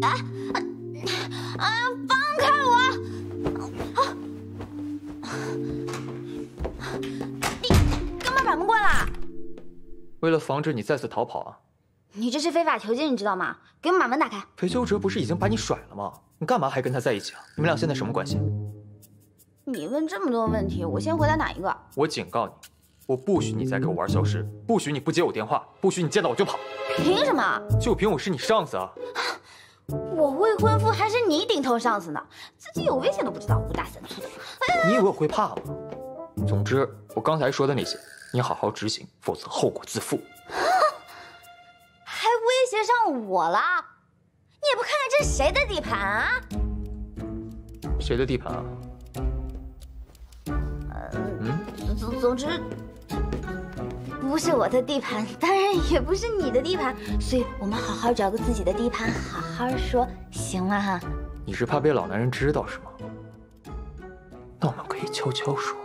啊啊！放开我！你干嘛把门关了？为了防止你再次逃跑啊！你这是非法囚禁，你知道吗？给我把门打开！裴修哲不是已经把你甩了吗？你干嘛还跟他在一起啊？你们俩现在什么关系？你问这么多问题，我先回答哪一个？我警告你，我不许你再给我玩消失，不许你不接我电话，不许你见到我就跑。凭什么？就凭我是你上司啊！我未婚夫还是你顶头上司呢，自己有危险都不知道，五大三粗的。你以为我会怕吗？总之，我刚才说的那些，你好好执行，否则后果自负。还威胁上我了？你也不看看这是谁的地盘啊？谁的地盘啊？嗯，总总之，不是我的地盘，当然也不是你的地盘，所以我们好好找个自己的地盘，好好说，行吗？哈。你是怕被老男人知道是吗？那我们可以悄悄说。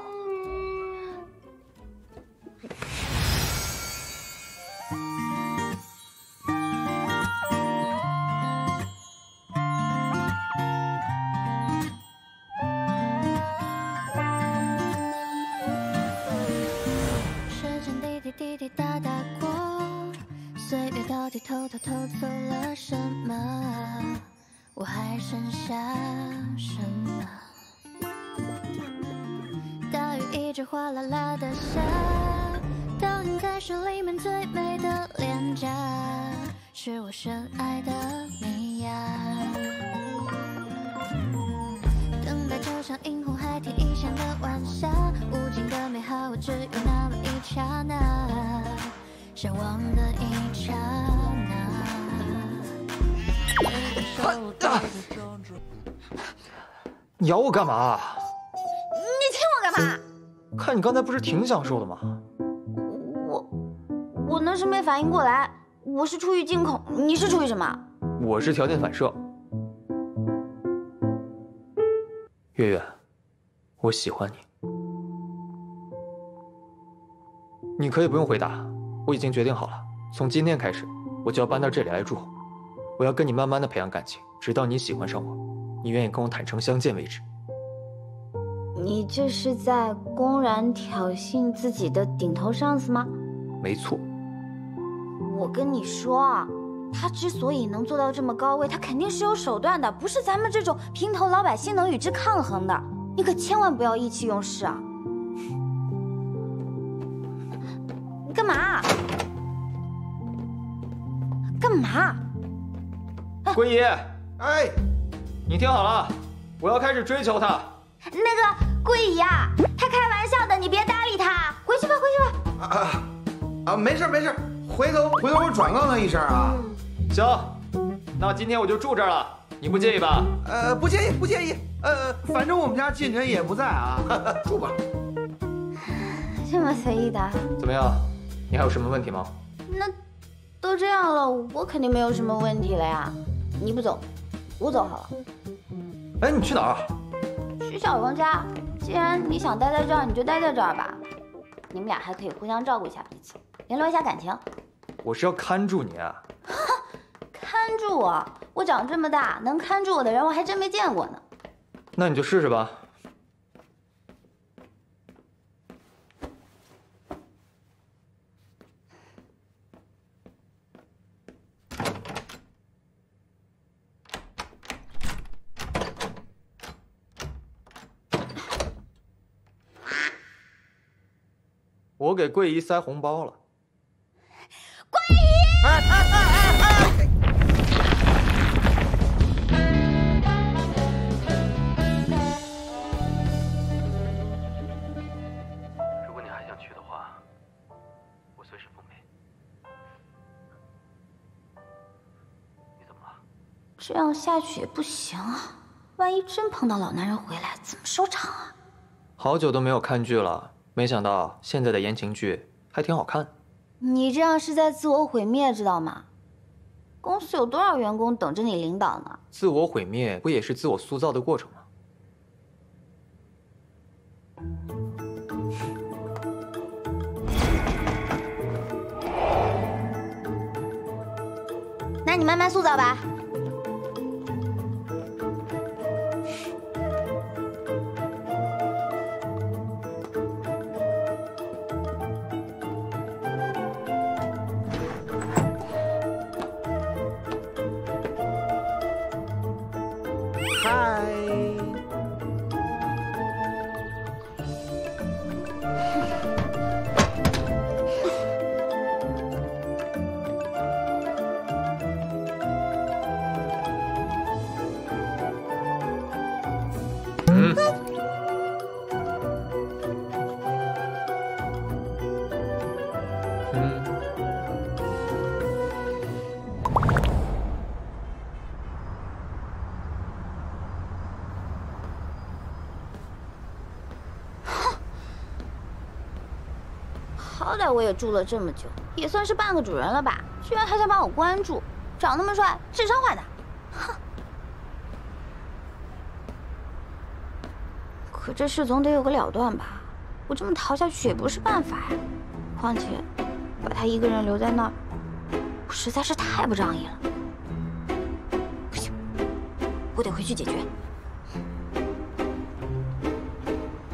你咬我干嘛？你亲我干嘛？看你刚才不是挺享受的吗？我我那是没反应过来，我是出于惊恐，你是出于什么？我是条件反射。月月，我喜欢你。你可以不用回答，我已经决定好了，从今天开始，我就要搬到这里来住。我要跟你慢慢的培养感情，直到你喜欢上我，你愿意跟我坦诚相见为止。你这是在公然挑衅自己的顶头上司吗？没错。我跟你说啊，他之所以能做到这么高位，他肯定是有手段的，不是咱们这种平头老百姓能与之抗衡的。你可千万不要意气用事啊！你干嘛？干嘛？桂姨，哎，你听好了，我要开始追求她。那个桂姨啊，他开玩笑的，你别搭理他，回去吧，回去吧。啊啊，没事没事，回头回头我转告他一声啊。行，那今天我就住这儿了，你不介意吧？呃，不介意不介意，呃，反正我们家近臣也不在啊，住吧。这么随意的？怎么样？你还有什么问题吗？那都这样了，我肯定没有什么问题了呀。你不走，我走好了。哎，你去哪儿啊？去小荣家。既然你想待在这儿，你就待在这儿吧。你们俩还可以互相照顾一下彼此，联络一下感情。我是要看住你啊。看住我？我长这么大，能看住我的人我还真没见过呢。那你就试试吧。我给桂姨塞红包了。如果你还想去的话，我随时奉陪。你怎么了？这样下去也不行啊，万一真碰到老男人回来，怎么收场啊？好久都没有看剧了，没想到现在的言情剧还挺好看。你这样是在自我毁灭，知道吗？公司有多少员工等着你领导呢？自我毁灭不也是自我塑造的过程吗？那你慢慢塑造吧。好歹我也住了这么久，也算是半个主人了吧？居然还想把我关住，长那么帅，智商坏的。哼！可这事总得有个了断吧？我这么逃下去也不是办法呀。况且，把他一个人留在那儿，我实在是太不仗义了。不行，我得回去解决。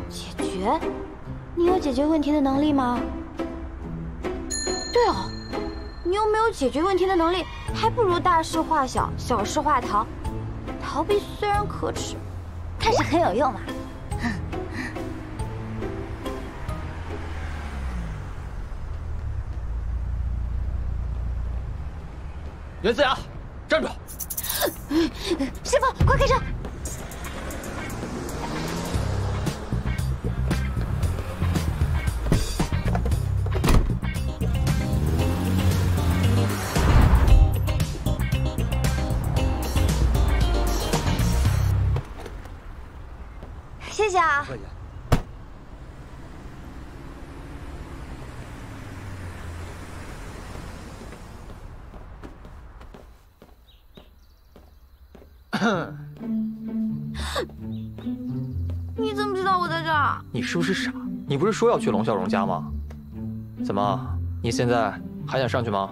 解决？你有解决问题的能力吗？对哦，你又没有解决问题的能力，还不如大事化小，小事化逃。逃避虽然可耻，但是很有用嘛。袁思雅，站住！谢谢啊。你怎么知道我在这儿？你是不是傻？你不是说要去龙小荣家吗？怎么，你现在还想上去吗？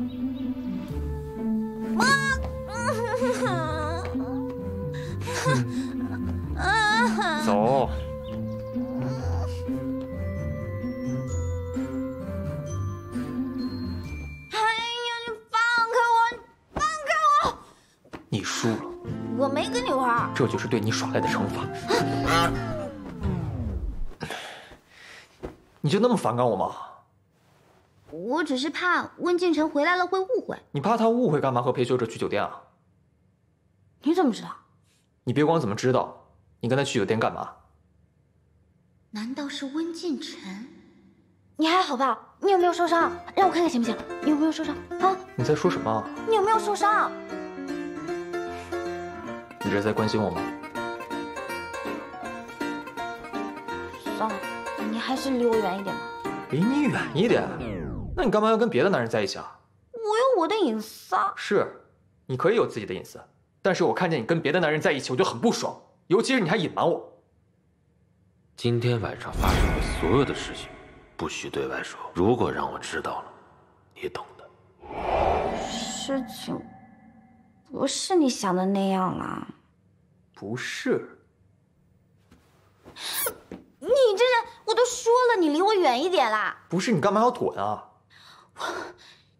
就是对你耍赖的惩罚。你就那么反感我吗？我只是怕温敬晨回来了会误会。你怕他误会干嘛和裴修哲去酒店啊？你怎么知道？你别管我怎么知道，你跟他去酒店干嘛？难道是温敬晨？你还好吧？你有没有受伤？让我看看行不行？你有没有受伤啊？你在说什么？你有没有受伤？你这是在关心我吗？算了，你还是离我远一点吧。离你远一点？那你干嘛要跟别的男人在一起啊？我有我的隐私啊。是，你可以有自己的隐私，但是我看见你跟别的男人在一起，我就很不爽，尤其是你还隐瞒我。今天晚上发生的所有的事情，不许对外说。如果让我知道了，你懂的。事情不是你想的那样啦。不是，你这人，我都说了，你离我远一点啦。不是，你干嘛要滚啊？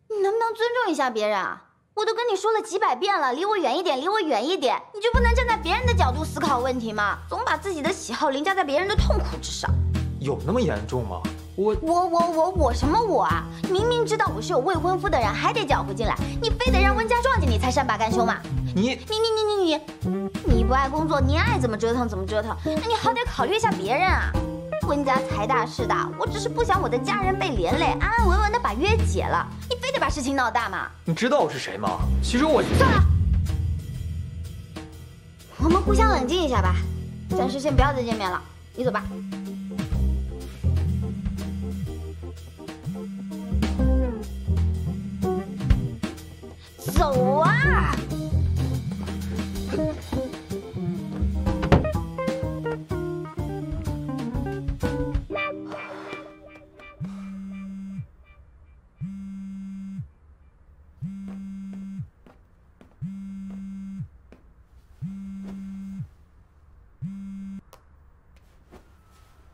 你能不能尊重一下别人啊？我都跟你说了几百遍了，离我远一点，离我远一点，你就不能站在别人的角度思考问题吗？总把自己的喜好凌驾在别人的痛苦之上。有那么严重吗？我我我我我什么我啊？明明知道我是有未婚夫的人，还得搅和进来，你非得让温家撞见你才善罢甘休吗？你你你你你你，你不爱工作，你爱怎么折腾怎么折腾，那你好歹考虑一下别人啊。温家财大势大，我只是不想我的家人被连累，安安稳稳的把约解了，你非得把事情闹大吗？你知道我是谁吗？其实我算了，我们互相冷静一下吧，暂时先不要再见面了，你走吧。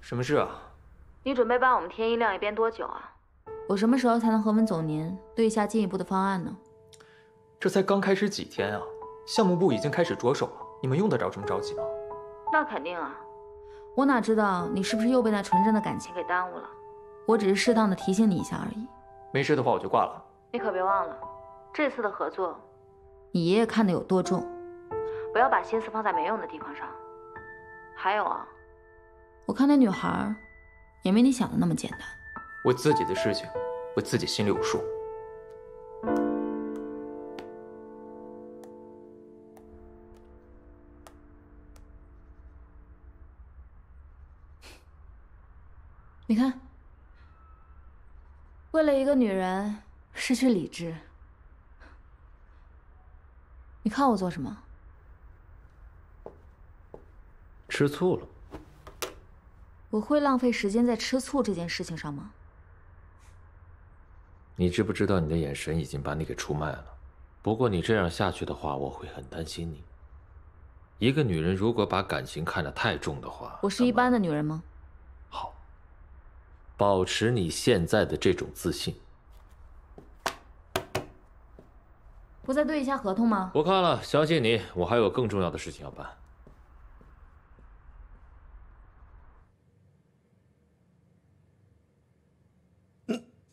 什么事啊？你准备帮我们天一晾一边多久啊？我什么时候才能和文总您对一下进一步的方案呢？这才刚开始几天啊，项目部已经开始着手了，你们用得着这么着急吗？那肯定啊，我哪知道你是不是又被那纯真的感情给耽误了。我只是适当的提醒你一下而已。没事的话我就挂了。你可别忘了，这次的合作，你爷爷看得有多重，不要把心思放在没用的地方上。还有啊，我看那女孩，也没你想的那么简单。我自己的事情，我自己心里有数。你看，为了一个女人失去理智，你看我做什么？吃醋了。我会浪费时间在吃醋这件事情上吗？你知不知道你的眼神已经把你给出卖了？不过你这样下去的话，我会很担心你。一个女人如果把感情看得太重的话，我是一般的女人吗？好，保持你现在的这种自信。不再对一下合同吗？不看了，相信你，我还有更重要的事情要办。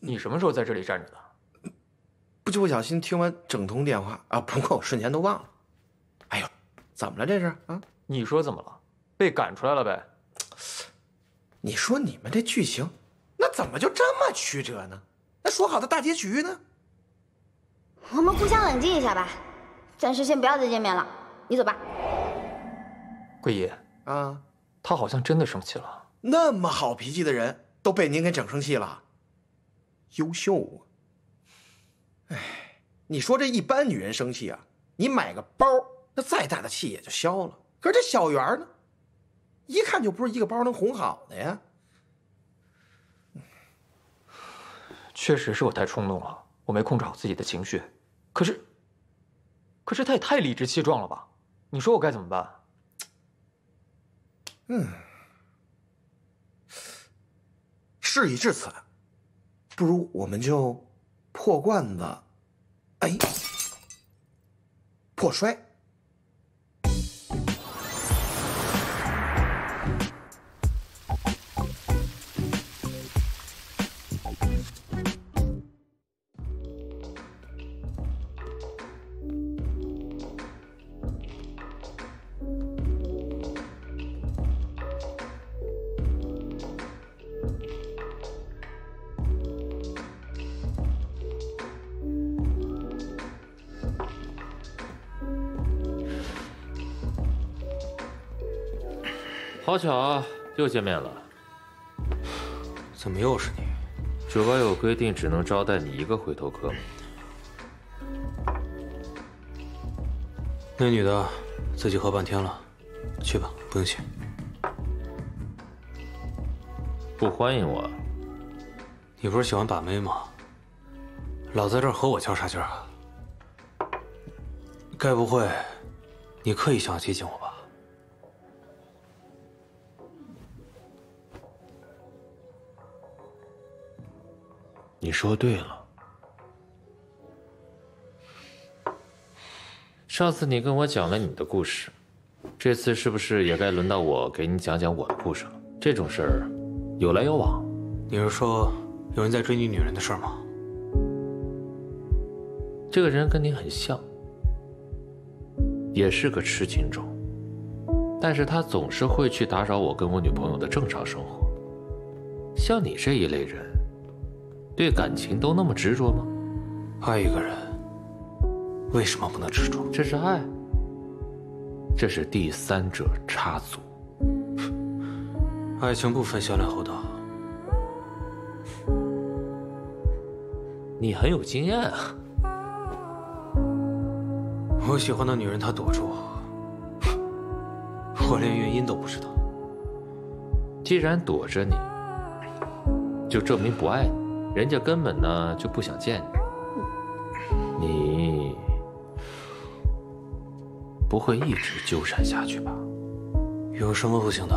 你什么时候在这里站着的？不就不小心听完整通电话啊！不过我瞬间都忘了。哎呦，怎么了这是啊？你说怎么了？被赶出来了呗？你说你们这剧情，那怎么就这么曲折呢？那说好的大结局呢？我们互相冷静一下吧，暂时先不要再见面了。你走吧。桂姨啊，他好像真的生气了。那么好脾气的人都被您给整生气了。优秀啊，哎，你说这一般女人生气啊，你买个包，那再大的气也就消了。可是这小圆呢，一看就不是一个包能哄好的呀。确实是我太冲动了，我没控制好自己的情绪。可是，可是他也太理直气壮了吧？你说我该怎么办？嗯，事已至此。不如我们就破罐子，哎，破摔。好巧啊，又见面了。怎么又是你？酒吧有规定，只能招待你一个回头客吗？那女的自己喝半天了，去吧，不用谢。不欢迎我？你不是喜欢把妹吗？老在这儿和我较啥劲儿啊？该不会你刻意想要接近我你说对了，上次你跟我讲了你的故事，这次是不是也该轮到我给你讲讲我的故事了？这种事儿有来有往。你是说有人在追你女人的事吗？这个人跟你很像，也是个痴情种，但是他总是会去打扰我跟我女朋友的正常生活。像你这一类人。对感情都那么执着吗？爱一个人，为什么不能执着？这是爱，这是第三者插足。爱情不分先来后到。你很有经验啊！我喜欢的女人，她躲着我，我连原因都不知道。既然躲着你，就证明不爱你。人家根本呢就不想见你，你不会一直纠缠下去吧？有什么不行的？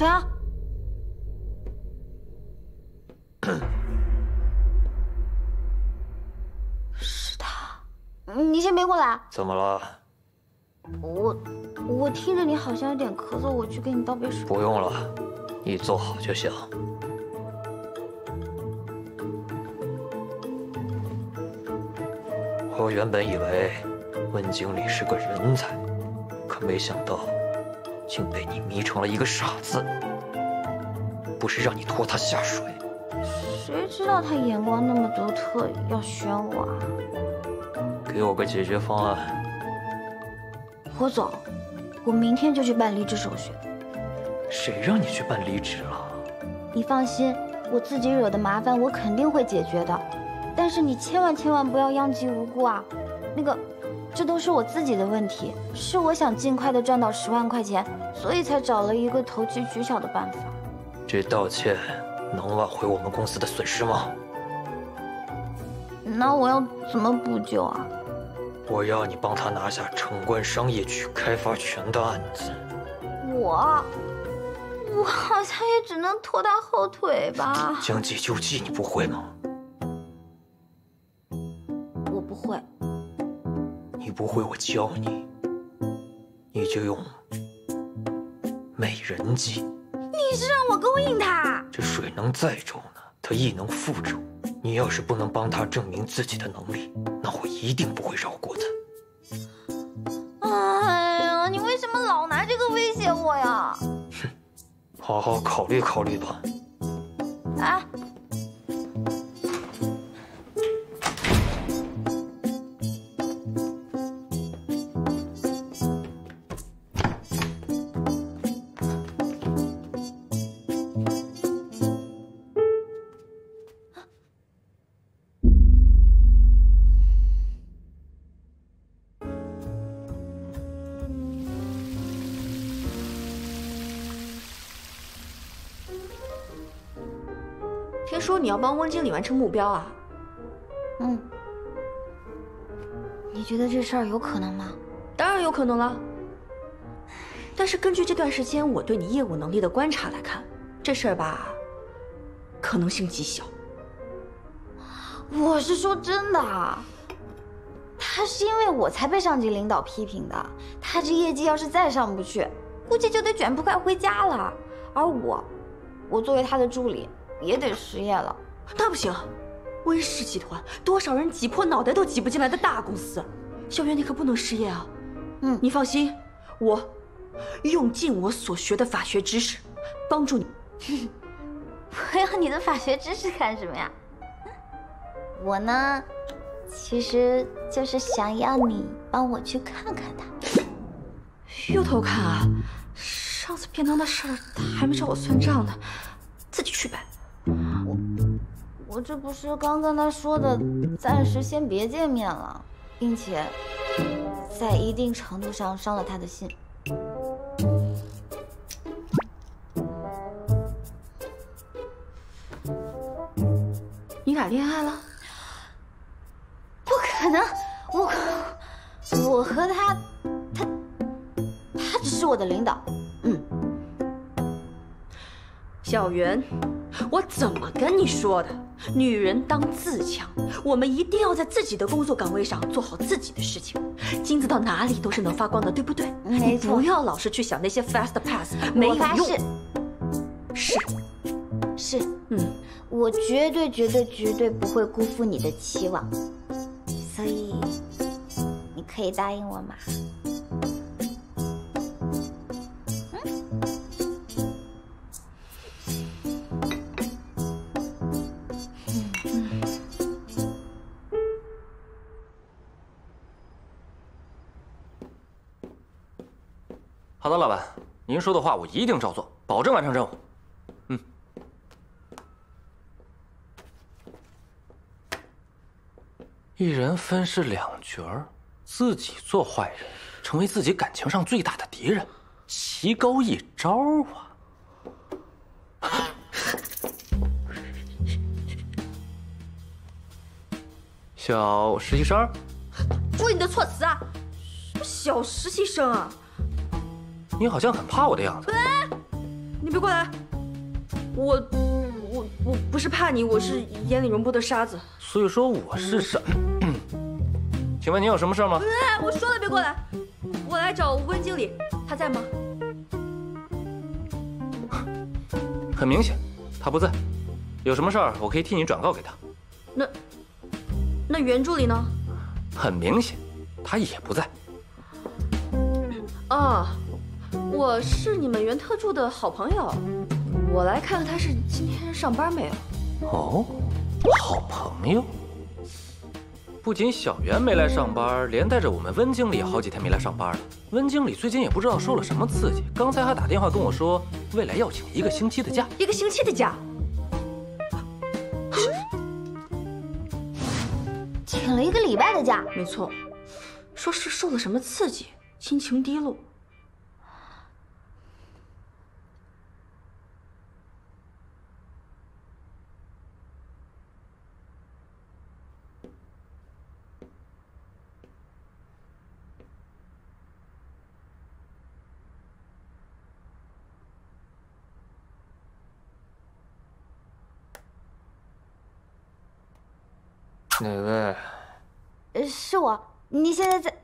谁啊？是他。你先别过来，怎么了？我我听着你好像有点咳嗽，我去给你倒杯水。不用了，你坐好就行。我原本以为温经理是个人才，可没想到竟被你迷成了一个傻子。不是让你拖他下水，谁知道他眼光那么独特，要选我啊？给我个解决方案。霍总，我明天就去办离职手续。谁让你去办离职了？你放心，我自己惹的麻烦我肯定会解决的。但是你千万千万不要殃及无辜啊！那个，这都是我自己的问题，是我想尽快的赚到十万块钱，所以才找了一个投机取巧的办法。这道歉能挽回我们公司的损失吗？那我要怎么补救啊？我要你帮他拿下城关商业区开发权的案子。我，我好像也只能拖他后腿吧。将计就计，你不会吗？你不会，我教你。你就用美人计。你是让我勾引他？这水能载舟呢，它亦能覆舟。你要是不能帮他证明自己的能力，那我一定不会饶过他。哎呀，你为什么老拿这个威胁我呀？哼，好好考虑考虑吧。哎。要帮温经理完成目标啊？嗯。你觉得这事儿有可能吗？当然有可能了。但是根据这段时间我对你业务能力的观察来看，这事儿吧，可能性极小。我是说真的，他是因为我才被上级领导批评的。他这业绩要是再上不去，估计就得卷铺盖回家了。而我，我作为他的助理。也得失业了，那不行。温氏集团多少人挤破脑袋都挤不进来的大公司，小袁你可不能失业啊！嗯，你放心，我用尽我所学的法学知识帮助你。我要你的法学知识干什么呀？我呢，其实就是想要你帮我去看看他。又偷看啊？上次便当的事儿他还没找我算账呢，自己去呗。我我这不是刚跟他说的，暂时先别见面了，并且在一定程度上伤了他的心。你俩恋爱了？不可能，我我和他，他他只是我的领导。嗯，小袁。我怎么跟你说的？女人当自强，我们一定要在自己的工作岗位上做好自己的事情。金子到哪里都是能发光的，对不对？没错。不要老是去想那些 fast pass，没有用。是，是，嗯，我绝对绝对绝对不会辜负你的期望，所以你可以答应我吗？好的，老板，您说的话我一定照做，保证完成任务。嗯。一人分饰两角儿，自己做坏人，成为自己感情上最大的敌人，棋高一招啊！小实习生，注意你的措辞啊！什么小实习生啊？你好像很怕我的样子。你别别过来！我我我不是怕你，我是眼里容不得沙子。所以说我是傻。请问你有什么事吗？哎，我说了别过来！我来找温经理，他在吗？很明显，他不在。有什么事儿，我可以替你转告给他。那那袁助理呢？很明显，他也不在。啊，我是你们原特助的好朋友，我来看看他是今天上班没有。哦，好朋友。不仅小袁没来上班，连带着我们温经理也好几天没来上班了。温经理最近也不知道受了什么刺激，刚才还打电话跟我说，未来要请一个星期的假。一个星期的假？请了一个礼拜的假？没错，说是受了什么刺激，心情低落。哪位？呃，是我。你现在在？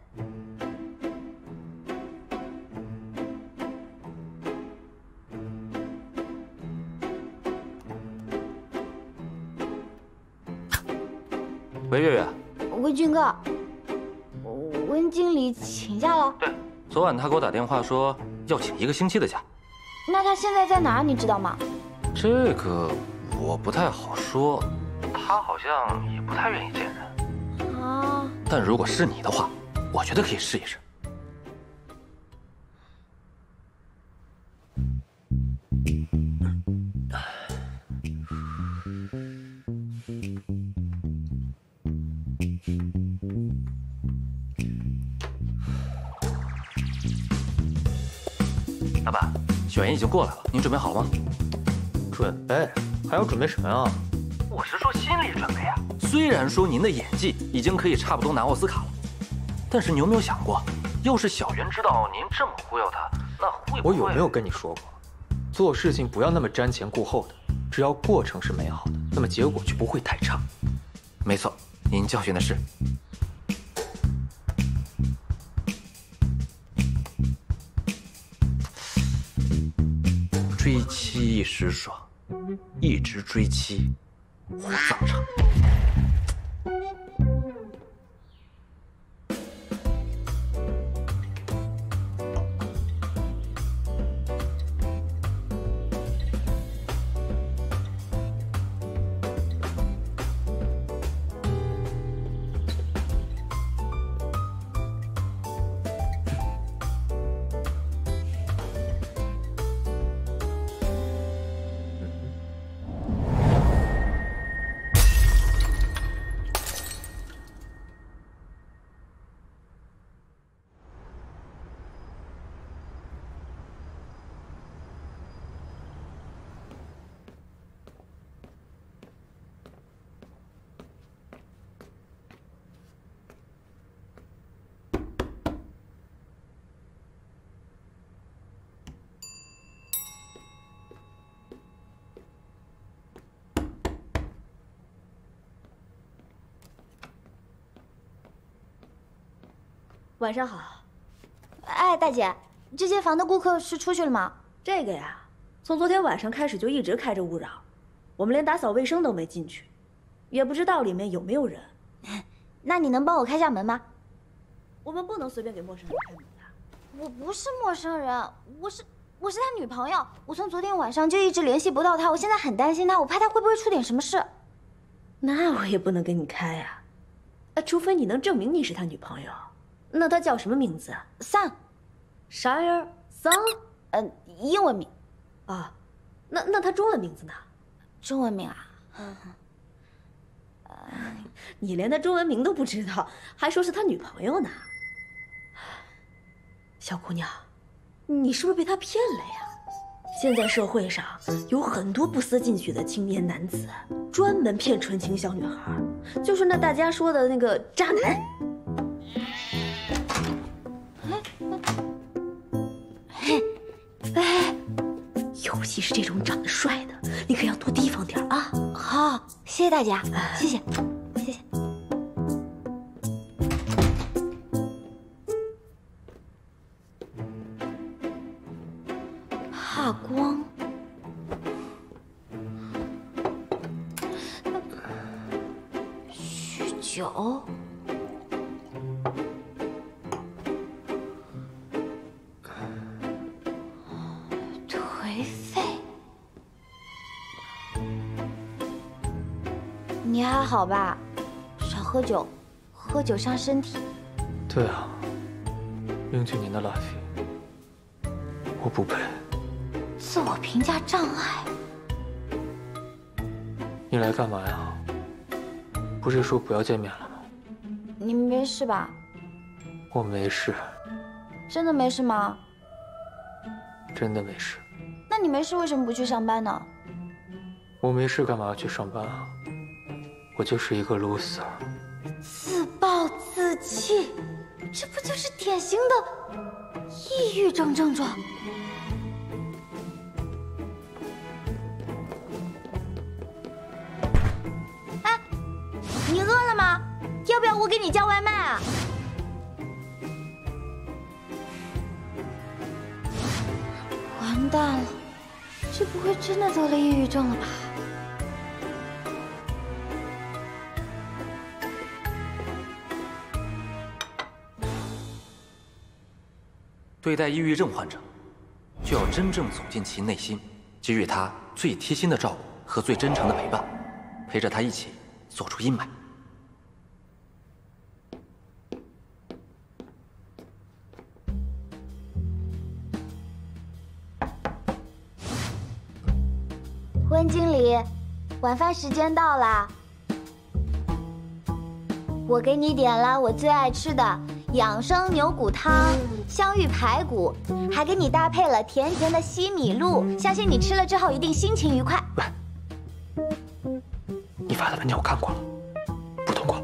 喂，月月。喂，军哥。温经理请假了。对，昨晚他给我打电话说要请一个星期的假。那他现在在哪儿？你知道吗？这个我不太好说。他好像也不太愿意见人。啊。但如果是你的话，我觉得可以试一试。老板，小袁已经过来了，你准备好了吗？准备？还要准备什么呀？我是说心理准备啊。虽然说您的演技已经可以差不多拿奥斯卡了，但是你有没有想过，要是小袁知道您这么忽悠他，那会不会……我有没有跟你说过，做事情不要那么瞻前顾后的，只要过程是美好的，那么结果就不会太差。没错，您教训的是。追妻一时爽，一直追妻无葬晚上好，哎，大姐，这间房的顾客是出去了吗？这个呀，从昨天晚上开始就一直开着勿扰，我们连打扫卫生都没进去，也不知道里面有没有人。那你能帮我开下门吗？我们不能随便给陌生人开门的。我不是陌生人，我是我是他女朋友，我从昨天晚上就一直联系不到他，我现在很担心他，我怕他会不会出点什么事。那我也不能给你开呀，啊，除非你能证明你是他女朋友。那他叫什么名字啊？Sun，啥玩意儿？Sam，嗯，英文名。啊，那那他中文名字呢？中文名啊？嗯你连他中文名都不知道，还说是他女朋友呢？小姑娘，你是不是被他骗了呀？现在社会上有很多不思进取的青年男子，专门骗纯情小女孩，就是那大家说的那个渣男。其是这种长得帅的，你可要多提防点啊！好，谢谢大家，谢谢。好吧？少喝酒，喝酒伤身体。对啊，英俊您的垃圾，我不配。自我评价障碍，你来干嘛呀？不是说不要见面了吗？你没事吧？我没事，真的没事吗？真的没事。那你没事为什么不去上班呢？我没事干嘛要去上班啊？我就是一个 loser。自暴自弃，这不就是典型的抑郁症症状？哎，你饿了吗？要不要我给你叫外卖啊？完蛋了，这不会真的得了抑郁症了吧？对待抑郁症患者，就要真正走进其内心，给予他最贴心的照顾和最真诚的陪伴，陪着他一起走出阴霾。温经理，晚饭时间到了，我给你点了我最爱吃的养生牛骨汤、香芋排骨，还给你搭配了甜甜的西米露，相信你吃了之后一定心情愉快。你发的文件我看过了，不通过。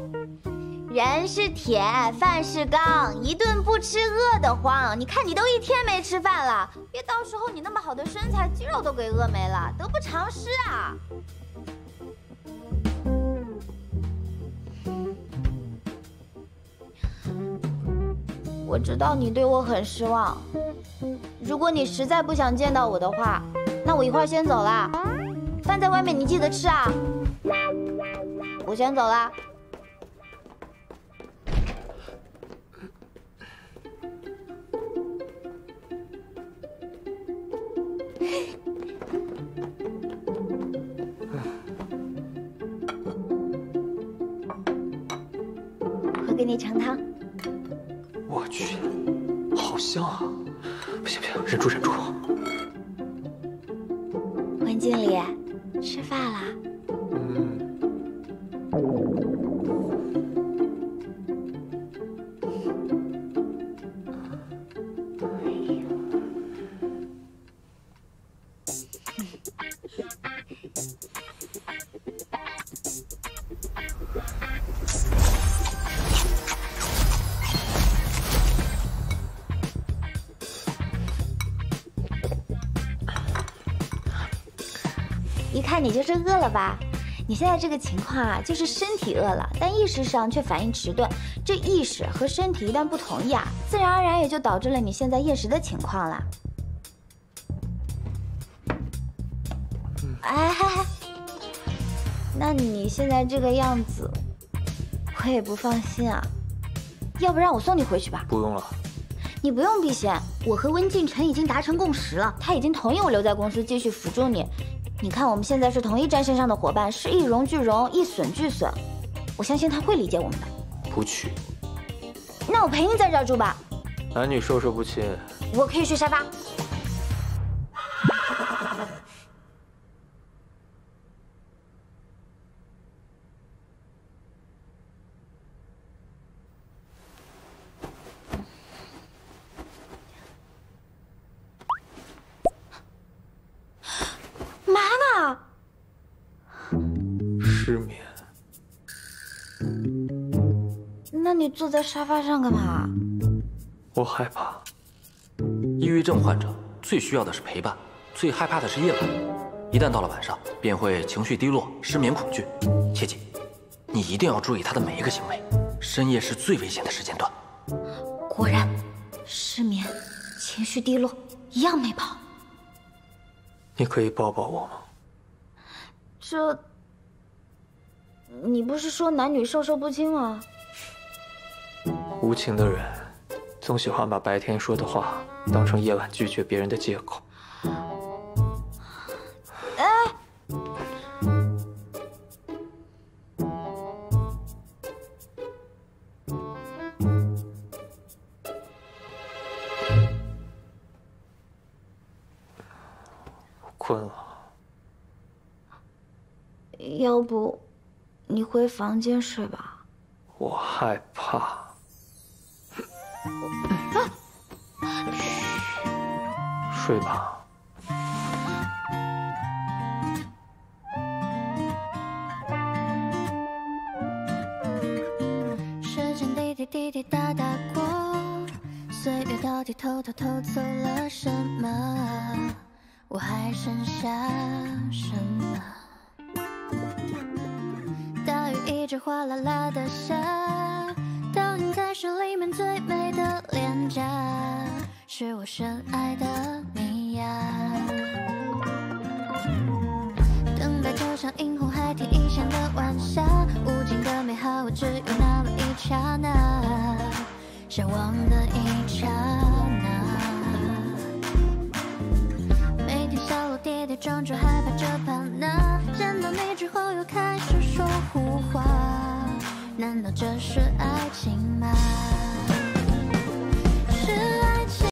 人是铁，饭是钢，一顿不吃饿得慌。你看你都一天没吃饭了，别到时候你那么好的身材，肌肉都给饿没了，得不偿失啊！我知道你对我很失望，如果你实在不想见到我的话，那我一会儿先走了。饭在外面，你记得吃啊！我先走了。香啊！不行不行，忍住忍住。温经理，吃饭了？了吧？你现在这个情况啊，就是身体饿了，但意识上却反应迟钝。这意识和身体一旦不同意啊，自然而然也就导致了你现在厌食的情况了。哎，那你现在这个样子，我也不放心啊。要不然我送你回去吧。不用了。你不用避嫌，我和温敬晨已经达成共识了，他已经同意我留在公司继续辅助你。你看，我们现在是同一战线上的伙伴，是一荣俱荣，一损俱损。我相信他会理解我们的。不去。那我陪你在这儿住吧。男女授受不亲。我可以睡沙发。坐在沙发上干嘛？我害怕。抑郁症患者最需要的是陪伴，最害怕的是夜晚，一旦到了晚上，便会情绪低落、失眠、恐惧。切记，你一定要注意他的每一个行为。深夜是最危险的时间段。果然，失眠、情绪低落，一样没跑。你可以抱抱我吗？这，你不是说男女授受不亲吗？无情的人，总喜欢把白天说的话当成夜晚拒绝别人的借口。困了，要不你回房间睡吧。我害怕。睡吧。